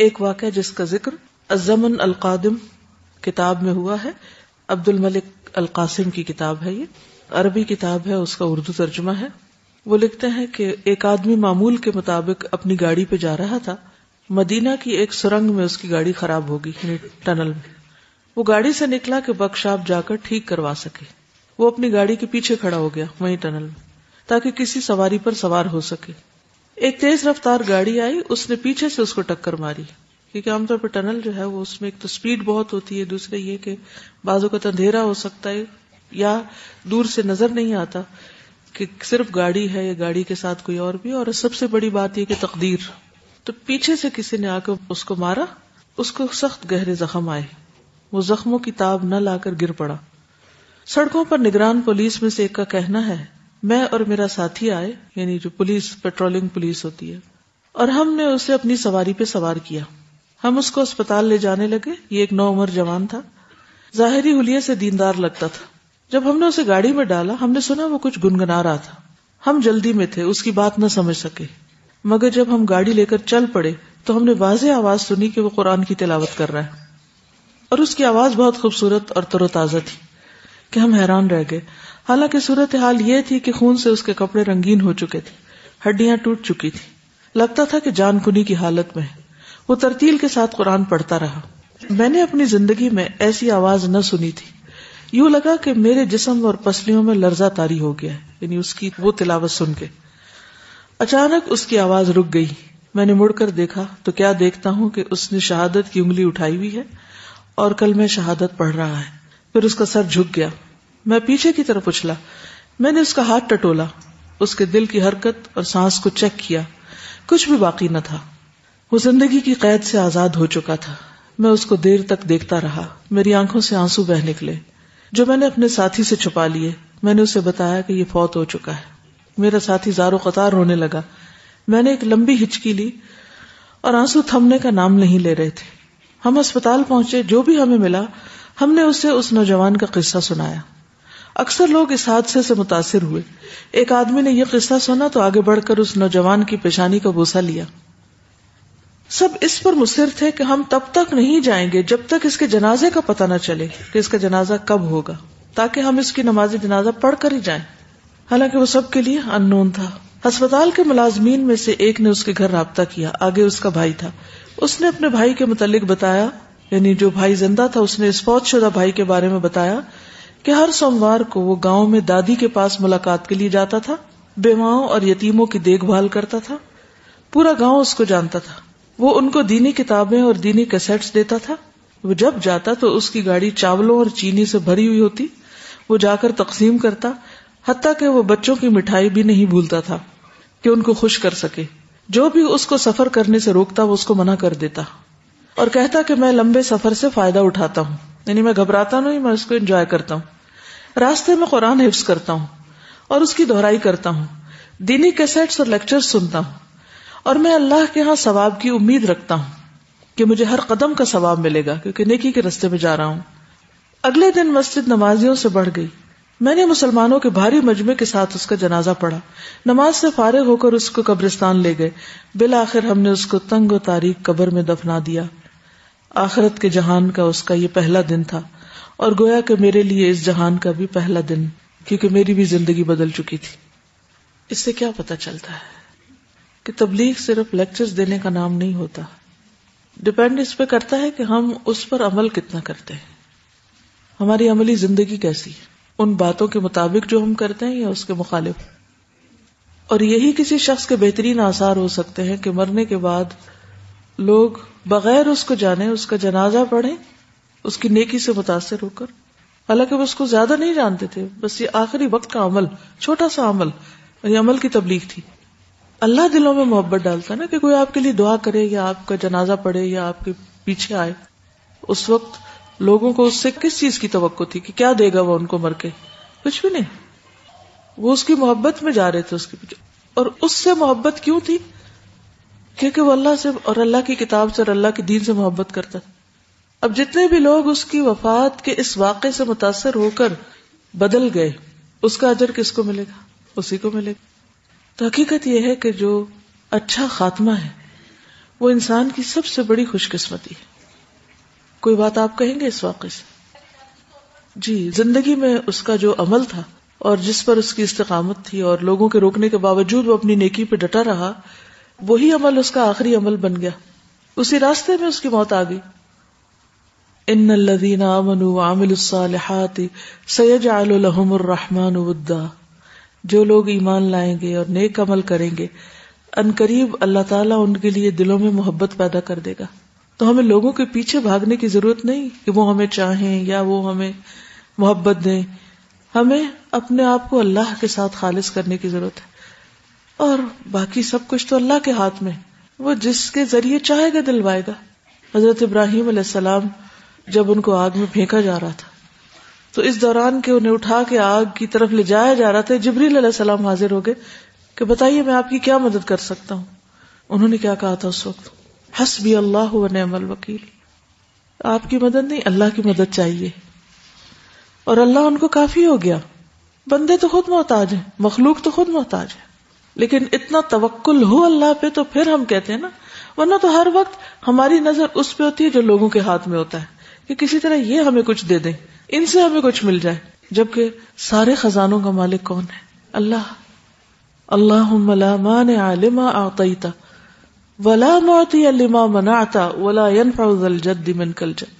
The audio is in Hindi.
एक वाक्य जिसका ज़िक्र अजमन अलकादिम किताब में हुआ है। अब्दुल मलिक अल कासिम की किताब है ये। अरबी किताब है, उसका उर्दू तर्जुमा है। वो लिखते हैं कि एक आदमी मामूल के मुताबिक अपनी गाड़ी पे जा रहा था। मदीना की एक सुरंग में उसकी गाड़ी खराब होगी टनल में। वो गाड़ी से निकला कि बकशाप जाकर ठीक करवा सके। वो अपनी गाड़ी के पीछे खड़ा हो गया, वहीं टनल में, ताकि किसी सवारी पर सवार हो सके। एक तेज रफ्तार गाड़ी आई, उसने पीछे से उसको टक्कर मारी। क्योंकि आमतौर पर टनल जो है, वो उसमें एक तो स्पीड बहुत होती है, दूसरे ये कि बाजू का अंधेरा हो सकता है, या दूर से नज़र नहीं आता कि सिर्फ़ गाड़ी है या गाड़ी के साथ कोई और भी। और सबसे बड़ी बात यह कि तकदीर। तो पीछे से किसी ने आकर उसको मारा, उसको सख्त गहरे जख्म आए। वो जख्मों की ताब न लाकर गिर पड़ा। सड़कों पर निगरान पुलिस में से एक का कहना है मैं और मेरा साथी आए, यानी जो पुलिस पेट्रोलिंग पुलिस होती है, और हमने उसे अपनी सवारी पे सवार किया। हम उसको अस्पताल ले जाने लगे। ये एक नौ उम्र जवान था। जाहिरी हुलिये से दीनदार लगता था। जब हमने उसे गाड़ी में डाला, हमने सुना वो कुछ गुनगुना रहा था। हम जल्दी में थे, उसकी बात न समझ सके। मगर जब हम गाड़ी लेकर चल पड़े तो हमने वाजे आवाज़ सुनी कि वो कुरान की तिलावत कर रहा है। और उसकी आवाज़ बहुत खूबसूरत और तरोताजा थी, कि हम हैरान रह गए। हालाँकि सूरत हाल ये थी कि खून से उसके कपड़े रंगीन हो चुके थे, हड्डियाँ टूट चुकी थी। लगता था कि जान कुनी की हालत में वो तरतील के साथ कुरान पढ़ता रहा। मैंने अपनी ज़िंदगी में ऐसी आवाज़ न सुनी थी। यूँ लगा कि मेरे जिसम और पसलियों में लर्जा तारी हो गया यानी उसकी वो तिलावत सुन के। अचानक उसकी आवाज़ रुक गई। मैंने मुड़कर देखा तो क्या देखता हूँ कि उसने शहादत की उंगली उठाई हुई है और कल में शहादत पढ़ रहा है। फिर उसका सर झुक गया। मैं पीछे की तरफ़ उछला। मैंने उसका हाथ टटोला। उसके दिल की हरकत और सांस को चेक किया। कुछ भी बाकी न था। वो ज़िंदगी की कैद से आज़ाद हो चुका था। मैं उसको देर तक देखता रहा। मेरी आँखों से आँसू बह निकले। जो मैंने अपने साथी से छुपा लिए, मैंने उसे बताया कि ये फौत हो चुका है। मेरा साथी जारो कतार रोने लगा। मैंने एक लंबी हिचकी ली और आँसू थमने का नाम नहीं ले रहे थे। हम अस्पताल पहुँचे, जो भी हमें मिला, हमने उसे उस नौजवान का किस्सा सुनाया। अक्सर लोग इस हादसे से मुतासिर हुए। एक आदमी ने यह किस्सा सुना तो आगे बढ़कर उस नौजवान की पेशानी का बोसा लिया। सब इस पर मुसर थे कि हम तब तक नहीं जाएँगे जब तक इसके जनाजे का पता न चले कि इसका जनाजा कब होगा, ताकि हम इसकी नमाज़ जनाजा पढ़ कर ही जाएँ। हालाँकि वो सबके लिए अननोन था। अस्पताल के मुलाजमीन में से एक ने उसके घर रबता किया। आगे उसका भाई था। उसने अपने भाई के मुतालिक बताया, यानी जो भाई ज़िंदा था, उसने इस शुदा भाई के बारे में बताया कि हर सोमवार को वो गाँव में दादी के पास मुलाकात के लिए जाता था बेवाओं और यतीमों की देखभाल करता था, पूरा गाँव उसको जानता था। वो उनको दीनी किताबें और दीनी कैसेट्स देता था। वो जब जाता तो उसकी गाड़ी चावलों और चीनी से भरी हुई होती। वो जाकर तकसीम करता हती कि वो बच्चों की मिठाई भी नहीं भूलता था, कि उनको खुश कर सके। जो भी उसको सफ़र करने से रोकता, वो उसको मना कर देता। और कहता कि मैं लंबे सफ़र से फ़ायदा उठाता हूँ। यानी मैं घबराता नहीं, मैं उसको एंजॉय करता हूँ। रास्ते में कुरान हिफ्स करता हूँ और उसकी दोहराई करता हूँ। दीनी कैसेट्स और लेक्चर सुनता हूँ और मैं अल्लाह के यहाँ सवाब की उम्मीद रखता हूँ कि मुझे हर कदम का सवाब मिलेगा, क्योंकि नेकी के रस्ते में जा रहा हूँ। अगले दिन मस्जिद नमाजियों से बढ़ गई। मैंने मुसलमानों के भारी मजमे के साथ उसका जनाजा पढ़ा। नमाज़ से फारिग होकर उसको कब्रिस्तान ले गए। बिल आखिर हमने उसको तंग तारीख कब्र में दफना दिया। आखिरत के जहान का उसका ये पहला दिन था और गोया कि मेरे लिए इस जहान का भी पहला दिन, क्योंकि मेरी भी ज़िंदगी बदल चुकी थी। इससे क्या पता चलता है कि तबलीग सिर्फ़ लेक्चर्स देने का नाम नहीं होता। डिपेंड इस पे करता है कि हम उस पर अमल कितना करते हैं। हमारी अमली ज़िंदगी कैसी है? उन बातों के मुताबिक जो हम करते हैं या उसके मुखालिफ? और यही किसी शख्स के बेहतरीन आसार हो सकते हैं कि मरने के बाद लोग बगैर उसको जाने, उसका जनाजा पढ़े, उसकी नेकी से मुतासर होकर। हालाँकि वो उसको ज़्यादा नहीं जानते थे, बस ये आखिरी वक्त का अमल, छोटा सा अमल, ये अमल की तबलीग थी। अल्लाह दिलों में मोहब्बत डालता ना कि कोई आपके लिए दुआ करे या आपका जनाजा पढ़े या आपके पीछे आए। उस वक्त लोगों को उससे किस चीज़ की तो थी कि क्या देगा वो उनको मर के? कुछ भी नहीं। वो उसकी मोहब्बत में जा रहे थे उसके पीछे। और उससे मोहब्बत क्यों थी? क्योंकि वो अल्लाह से और अल्लाह की किताब से और अल्लाह के दीन से मोहब्बत करता था अब जितने भी लोग उसकी वफात के इस वाक़े से मुतासर होकर बदल गए, उसका अजर किसको मिलेगा? उसी को मिलेगा। तो हकीकत यह है कि जो अच्छा खात्मा है, वो इंसान की सबसे बड़ी खुशकिस्मती है। कोई बात आप कहेंगे इस वाक़े से? जी, ज़िंदगी में उसका जो अमल था और जिस पर उसकी इस्तकामत थी और लोगों के रोकने के बावजूद वो अपनी नेकी पे डटा रहा वही अमल, उसका आखिरी अमल बन गया। उसी रास्ते में उसकी मौत आ गई। इन लदीन आमनु आमिलसालहाती सैजालहमरहमान वद्दा। जो लोग ईमान लाएँगे और नेक अमल करेंगे अनकरीब अल्लाह ताला उनके लिए दिलों में मोहब्बत पैदा कर देगा। तो हमें लोगों के पीछे भागने की ज़रूरत नहीं कि वो हमें चाहें या वो हमें मोहब्बत दें। हमें अपने आप को अल्लाह के साथ खालिज करने की ज़रूरत है। और बाकी सब कुछ तो अल्लाह के हाथ में। वो जिसके ज़रिए चाहेगा दिलवाएगा। हज़रत इब्राहिम सलाम जब उनको आग में फेंका जा रहा था तो इस दौरान के उन्हें उठा के आग की तरफ़ ले जाया जा रहा था। जिबरील सलाम हाजिर हो गए कि बताइए मैं आपकी क्या मदद कर सकता हूँ? उन्होंने क्या कहा था उस वक्त? हसबी अल्लाह नमल वकील। आपकी मदद नहीं, अल्लाह की मदद चाहिए। और अल्लाह उनको काफ़ी हो गया। बंदे तो खुद मोहताज है, मखलूक तो खुद मोहताज है। लेकिन इतना तवक्कुल हो अल्लाह पे तो फिर हम कहते हैं ना, वरना तो हर वक्त हमारी नज़र उस पे होती है जो लोगों के हाथ में होता है, कि किसी तरह ये हमें कुछ दे दें, इनसे हमें कुछ मिल जाए, जबकि सारे खजानों का मालिक कौन है? अल्लाह। अल्लाह मान आलिमा आतईता वला मोती अलिमा मनाता वला जद्दी मन कल जद